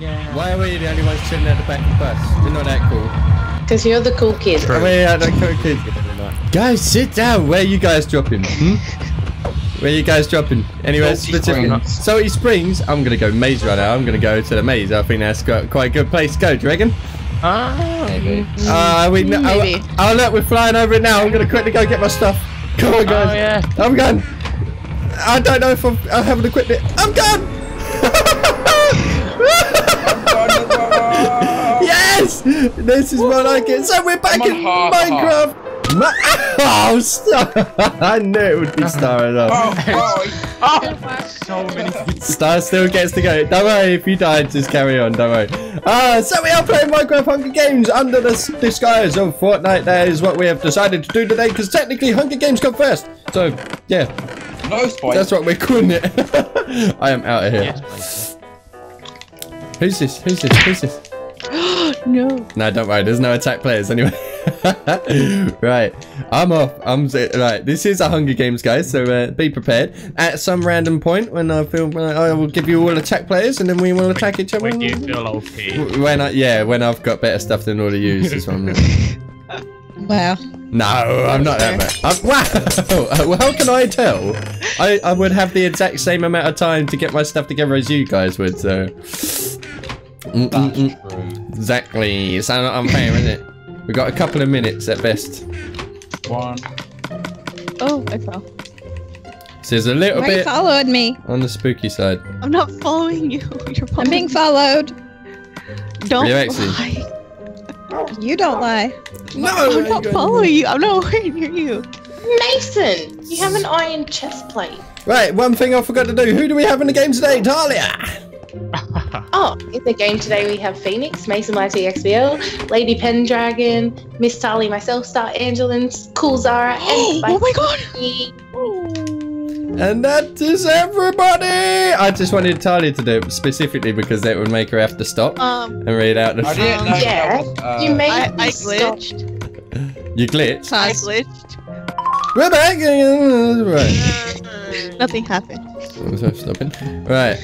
Yeah. Why are we the only ones chilling at the back of the bus? You're not that cool. Because you're the cool kid. Are we uh, the cool kids? Guys, sit down. Where are you guys dropping? Hmm? Where are you guys dropping? Anywhere Salty specific? Springs. Salty Springs. I'm gonna go maze right now. I'm gonna go to the maze. I think that's got quite a good place to go. Do you reckon? Ah. Maybe. Uh, we. Maybe. Oh, oh, look, we're flying over it now. I'm gonna quickly go get my stuff. Come on, guys. Oh yeah. I'm gone. I don't know if I've, I haven't equipped it. I'm gone. Yes, this is what I get. So we're back I'm in on half, Minecraft. Ma- oh, stop. I knew it would be Star enough. Oh, oh, So many people. Star still gets to go. Don't worry, if you die, just carry on. Don't worry. Uh, so we are playing Minecraft Hunger Games under the disguise of Fortnite. That is what we have decided to do today, because technically Hunger Games come first. So, yeah, no spike. that's what we're calling it. I am out of here. Yes, Who's this? Who's this? Who's this? No. No, don't worry. There's no attack players anyway. right, I'm off. I'm z- right. This is a Hunger Games, guys. So uh, be prepared. At some random point, when I feel, uh, I will give you all attack players, and then we will attack each other. When you feel OP. When I, yeah, when I've got better stuff than all of you. Is what I'm Wow. no, I'm not that bad. I'm, wow. well, how can I tell? I, I would have the exact same amount of time to get my stuff together as you guys would. So. Mm, mm, mm. That's true. Exactly. It's not unfair, is it? We've got a couple of minutes at best. One. Oh, I fell. So there's a little Why you bit followed me? on the spooky side. I'm not following you. You're following I'm being followed. Don't Are you actually? lie. You don't lie. No, I'm not following you. I'm not nowhere near you. Mason, you have an iron chest plate. Right, one thing I forgot to do. Who do we have in the game today? Tahlia! Oh, in the game today we have Phoenix, Mason YTXBL, Lady Pendragon, MysTahlia, myself, Star Angelins, Cool Zara, and Oh my god. And that is everybody! I just wanted Tahlia to do it specifically because that would make her have to stop Um, and read out the. I didn't know Yeah, was, uh, you made I, me I glitched. You glitched. I glitched. We're back! Right. Nothing happened. Stopping. Right.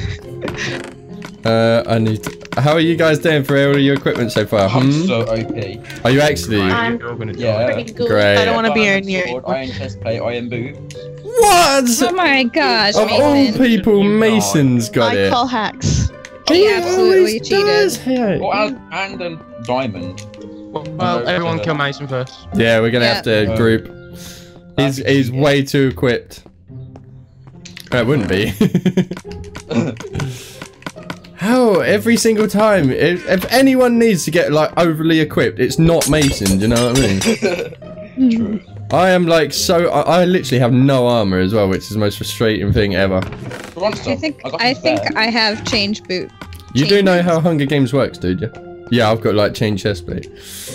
Uh, I need to... How are you guys doing for all your equipment so far? I'm Hmm? so OP. Are you actually? I'm You're gonna die. Yeah. pretty good. Great. I don't want to be Iron near you. Iron chest plate, iron boots. What? Oh my gosh, Of all people, Mason's got I it. call hacks. He absolutely cheated. Oh, and, and a diamond. Well, everyone kill Mason first. Yeah, we're gonna Yeah. have to Uh, group. He's he's way too equipped. Uh, It wouldn't be. How every single time, if, if anyone needs to get like overly equipped, it's not Mason. Do you know what I mean? True. I am like so. I, I literally have no armor as well, which is the most frustrating thing ever. I think got I think. I have changed boot. You do know boots. how Hunger Games works, dude? you? Yeah, I've got like chain chest plate.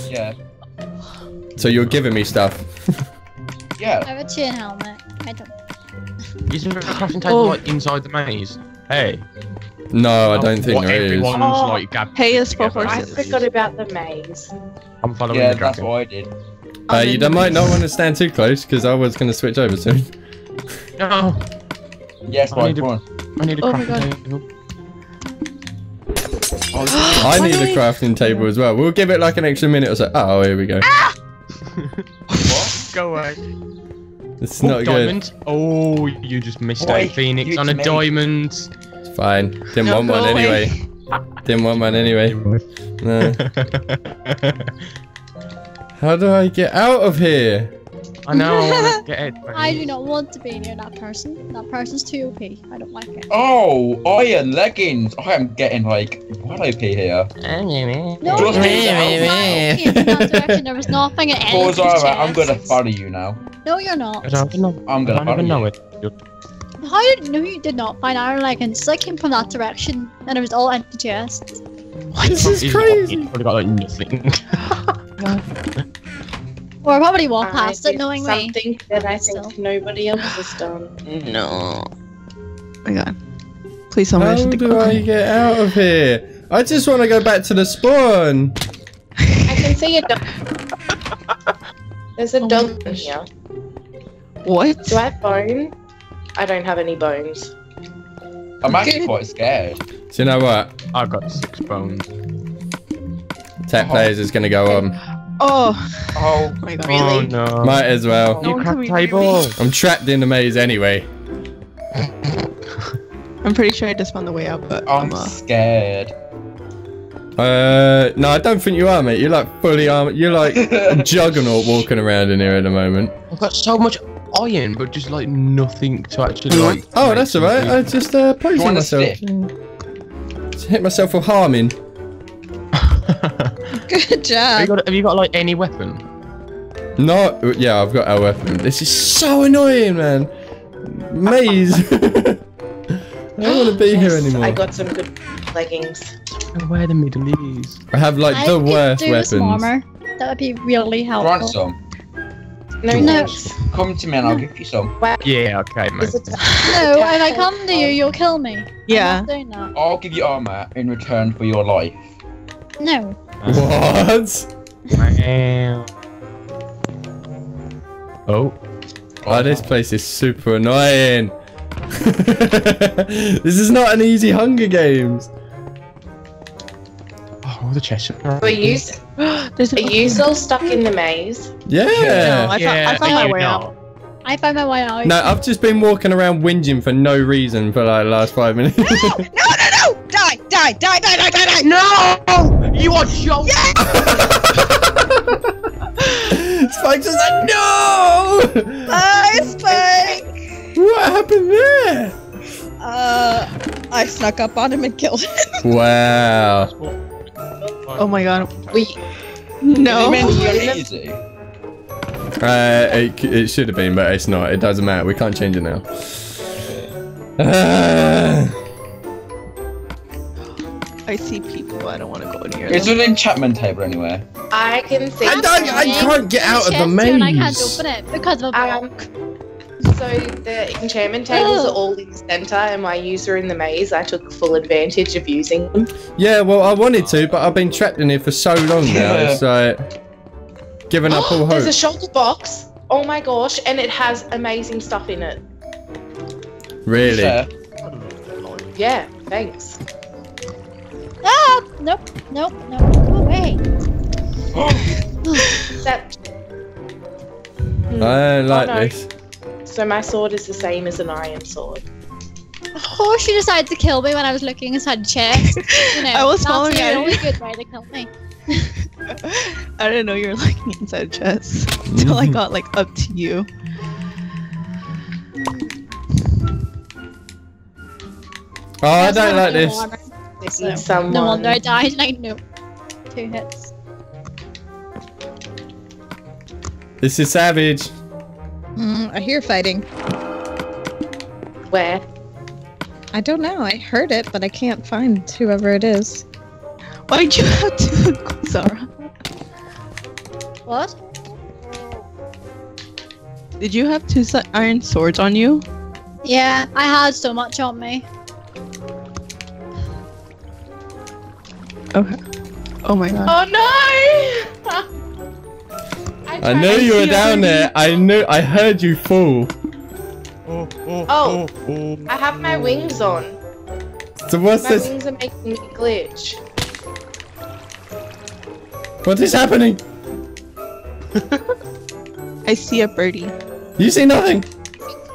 Yeah. So you're giving me stuff. Yeah. I have a chin helmet. I don't. Isn't there a crafting table Oh. like inside the maze? Hey. No, I don't think there is. everyone's Oh. like gathered Hey, it's for together. I forgot about the maze. I'm following Yeah, the that's what I did. Uh, you don't the might not maze. want to stand too close because I was going to switch over soon. No, Yes, I need to- one. I need a Oh my crafting table. Oh, I need a crafting table as well. We'll give it like an extra minute or so. Oh, here we go. what? Go away. It's Oh, not good. diamond. Oh, you just missed Boy, out. Phoenix on a to me. diamond. It's fine. Didn't No, want one go away. anyway. Didn't want one anyway. No. How do I get out of here? I know. I want to get it. I do not want to be near that person. That person's too OP. I don't like it. Oh, iron leggings. I am getting like what OP here. No, Just- no, no, in that direction. There was nothing in any of these Pause I'm gonna follow you now. No, you're not. I don't know. I'm gonna don't follow even know you. it. You're- How did no you did not find iron leggings? I came from that direction and it was all empty chests. This is He's crazy. Got, probably got like nothing. Or I probably walk I past it did knowing me. something that I think So. nobody else has done. No. Oh my god. Please tell me I How should do. I get out of here? I just want to go back to the spawn. I can see a dog. There's a Oh dog in here. What? Do I have bone? I don't have any bones. I'm actually quite scared. So you know what? I've got six bones. Tech players is gonna go on. Oh Oh, my god. Oh no. Might as well. No you one crack table. I'm trapped in the maze anyway. I'm pretty sure I just found the way out, but I'm I'm uh, scared. Uh, no, I don't think you are, mate. You're like fully armored. You're like a juggernaut walking around in here at the moment. I've got so much iron, but just like nothing to actually like. Oh, that's alright. I just uh, poisoned myself. stick? Just hit myself with harming. Good have, you job. got, have you got like any weapon? No, yeah, I've got a weapon. This is so annoying, man. Maze. I don't want to be here anymore. I got some good leggings. And where the middle is? I have like I the could worst do with some weapons. armor. That would be really helpful. Want some? No, No. Come to me and I'll give you some. Yeah, okay, mate. No, if I come to you, you'll kill me. yeah. I'm not doing that. I'll give you armor in return for your life. No. What? Oh, Oh, this place is super annoying. this is not an easy Hunger Games. oh, the chest. Were you, There's are you still stuck in the maze? Yeah. No, I found, I found my way know. out. I found my way out. No, I've just been walking around whinging for no reason for like the last five minutes. No, no, no! Die, die, die, die, die, die, die! No! You are joking! Spike just like, no! Hi, Spike! What happened there? Uh, I snuck up on him and killed him. Wow. Oh my god. We, No. You meant to Really? be easy. Uh, it, it should have been, but it's not. It doesn't matter. We can't change it now. Uh, I see people. I don't want to go in Is them. there an enchantment table anywhere? I can see. I don't- I can't get out of the Chest here And I can't maze. open it because of a Um, block. So the enchantment tables Oh. are all in the center, and my user in the maze, I took full advantage of using them. yeah, well, I wanted to, but I've been trapped in here for so long now. Yeah. It's like giving up all hope. There's a hope. shulker box. Oh my gosh, and it has amazing stuff in it. Really? Fair. Yeah, thanks. Ah! Nope. Nope. Nope. Go away. That. I don't like Oh, no. this. So my sword is the same as an iron sword. Of course you decided to kill me when I was looking inside the chest. You know, I was that's following the you. only good way to kill me. I didn't know you were looking inside a chest until I got like up to you. Oh, I don't like this. So, someone. No wonder I died. Like no, two hits. This is savage. Mm, I hear fighting. Where? I don't know. I heard it, but I can't find whoever it is. Why'd you have to, Zara? What? Did you have two iron swords on you? Yeah, I had so much on me. Okay. Oh my god. Oh no! I tried knew you were down over there. I knew. I heard you fall. Oh, oh, Oh. oh. I have my wings on. So what's My this? wings are making me glitch. What is happening? I see a birdie. You see nothing.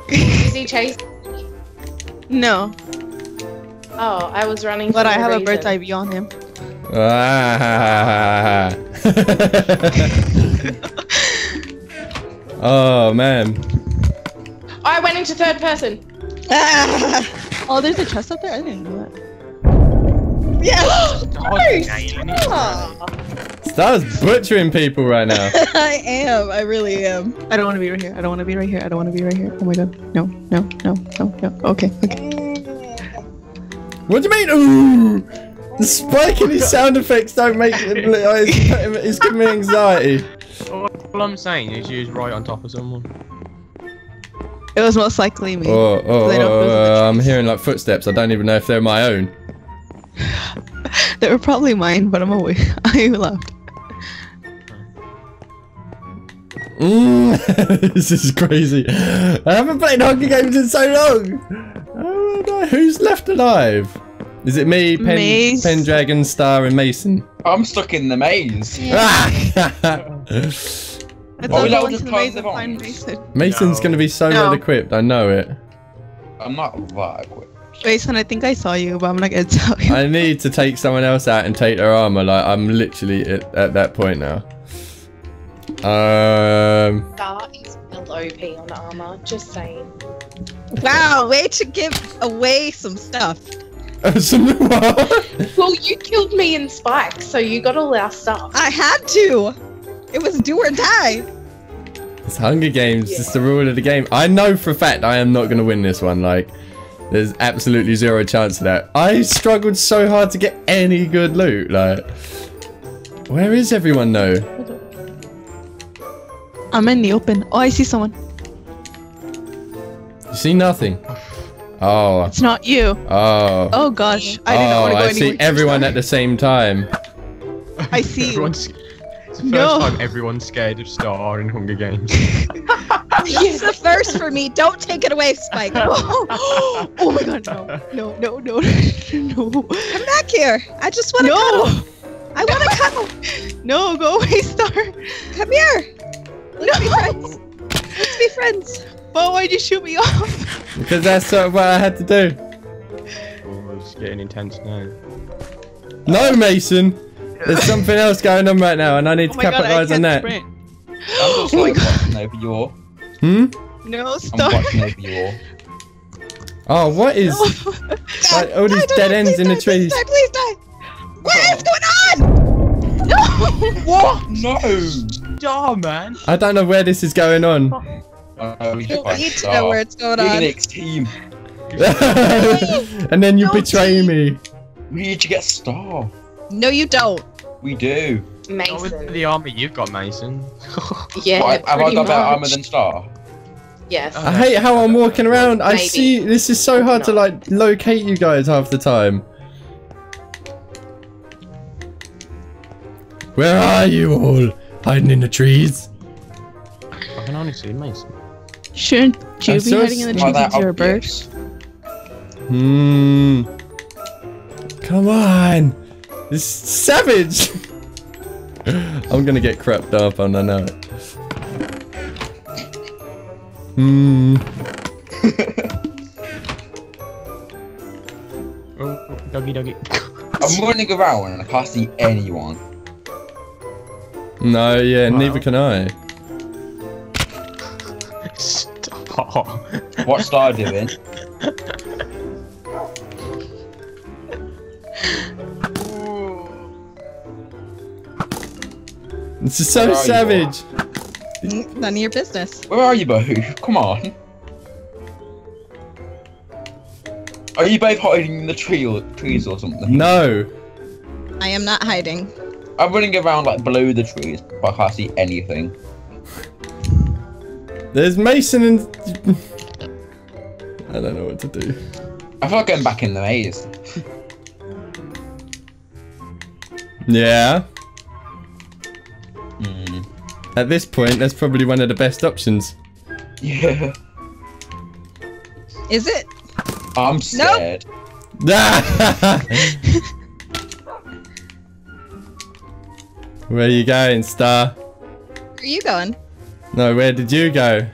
Is he chasing? No, Oh, I was running. but for I no have a reason. bird's eye view on him. Ah. oh man. Oh, I went into third person. Ah! Oh, there's a chest up there? I didn't know that. Yes! God, Nice! nailing it. Ah, Star's butchering people right now. I am. I really am. I don't want to be right here. I don't want to be right here. I don't want to be right here. Oh my god. No, no, no, no, no. Okay, okay. What do you mean? Ooh! The spike in his sound effects don't make it. It's, it's giving me anxiety. All all I'm saying is you was right on top of someone. It was most likely me. Oh, oh, They oh, go oh, I'm hearing like footsteps. I don't even know if they're my own. They were probably mine, but I'm away. I left. Mm, this is crazy. I haven't played Hunger Games in so long. Oh, no. Who's left alive? Is it me, Pen, Mace. Pendragon, Star, and Mason? I'm stuck in the maze. Let's Are all we into the maze and find? Mason. Mason's No. gonna be so No. well equipped. I know it. I'm not that quick. Mason, I think I saw you, but I'm not gonna tell you. I need to take someone else out and take their armor. Like I'm literally at, at that point now. Um, Star is still OP on armor. Just saying. Wow, way to give away some stuff. some what? Well, you killed me in Spike, so you got all our stuff. I had to. It was do or die. It's Hunger Games. It's the rule of the game. I know for a fact I am not gonna win this one. Like, there's absolutely zero chance of that. I struggled so hard to get any good loot. Like, where is everyone though? I'm in the open. Oh, I see someone. You see nothing. Oh, It's not you. oh. Oh gosh, I did not oh, want to go I anywhere. see everyone at the same time. I see you. Everyone's, it's the first No. time everyone's scared of Star in Hunger Games. It's the first for me. Don't take it away, Spike. Oh, oh my god, no, no, no, no, no, Come back here. I just want to no, cuddle. I want to cuddle. no, go away, Star. Come here. Let's be friends. Let's be friends. But why'd you shoot me off? Because that's sort of what I had to do. oh, it's getting intense now. No, Mason. There's something else going on right now, and I need Oh to my god, capitalize on that. sprint. I'm just Oh my like God. watching over you all. Hmm? No, I'm watching over you all. Oh, what is like, all these dead ends in the trees? Die, please die. What is going on? No. What? No! Star, man! I don't know where this is going on. Oh, we You should need to know where it's going on. Phoenix team. and then you No, betray me. We need to get Star. No, you don't. We do. Not with Mason. the armor you've got, Mason. Yeah, What, have I pretty got better armor than Star? Yes. I hate how I'm walking around. I see. This is so hard to like locate you guys half the time. Where are you all? Hiding in the trees? I can only see Mason. Shouldn't you I be saw hiding in the s- trees Are that with your bird? Hmm. Come on. This savage. I'm gonna get crept up and I know it. Hmm. Oh, doggy doggy. I'm running around and I can't see anyone. No, yeah, Wow. neither can I. Stop. What's Star doing? This is so Where are you? savage. Mm, None of your business. Where are you both? Come on. Are you both hiding in the tree or trees or something? No. I am not hiding. I'm running around like below the trees, but I can't see anything. There's Mason and. I don't know what to do. I feel like going back in the maze. Yeah. At this point, that's probably one of the best options. Yeah. Is it? I'm scared. where are you going, Star? Where are you going? No, where did you go?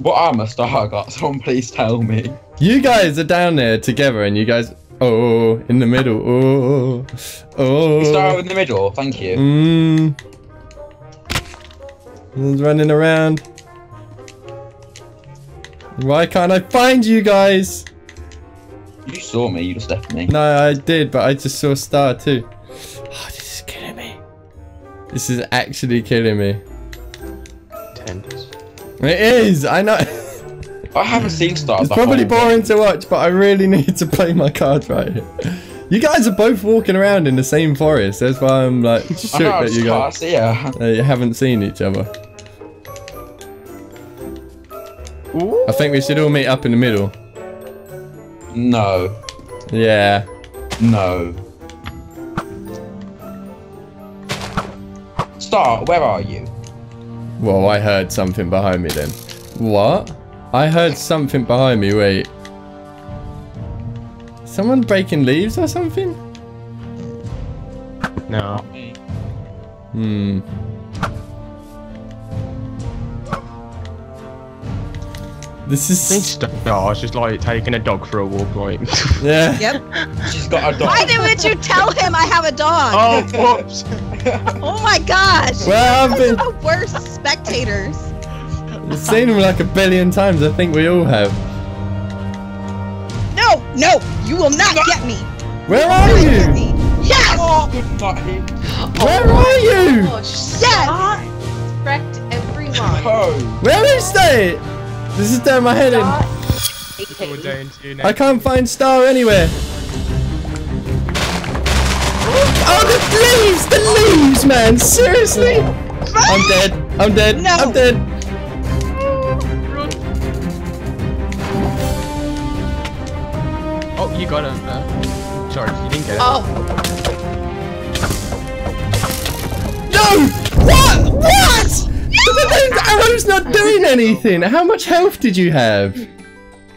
What armor Star got? Someone please tell me. You guys are down there together, and you guys. Oh, in the middle. Oh, oh. oh. Star in the middle, thank you. Mmm. He's running around. Why can't I find you guys? You saw me, you just left me. No, I did, but I just saw Star too. Oh, this is killing me. This is actually killing me. Tense. It is. I know. I haven't seen Star. It's probably whole game. boring to watch, but I really need to play my cards right here. You guys are both walking around in the same forest. That's why I'm like shook I know, I that you can't guys uh, you haven't seen each other. Ooh. I think we should all meet up in the middle. No. Yeah. No. Star, where are you? Well, I heard something behind me then. What? I heard something behind me. Wait. Someone breaking leaves or something? No. Hmm. This This is stuff. No, it's just like taking a dog for a walk, like. yeah. Yep. She's got a dog. Why didn't you tell him I have a dog? oh, whoops! Oh my gosh! Well, I've Those been are the worst spectators. seen him like a billion times. I think we all have. No, no, you will not get me. Where are you? me. Yes, Oh, good night. Where are oh, you? Gosh, Yes! Wrecked everyone. Oh. Where is that? This is down my head in. We're down to I can't find Star anywhere. Oh, the leaves! The leaves, man! Seriously? I'm dead. I'm dead. No. I'm dead. You got it. Uh, sorry, you didn't get it. Oh, No! What? What? The arrow's not doing anything. How much health did you have?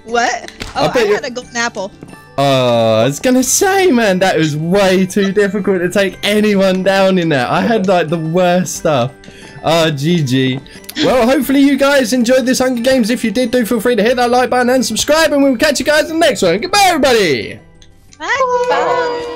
What? Oh, I, bet you- had a golden apple. Oh, I was gonna say, man, that was way too difficult to take anyone down in that. I had like the worst stuff. Ah, GG. Well, hopefully you guys enjoyed this Hunger Games. If you did, do feel free to hit that like button and subscribe, and we'll catch you guys in the next one. Goodbye, everybody. Bye. bye.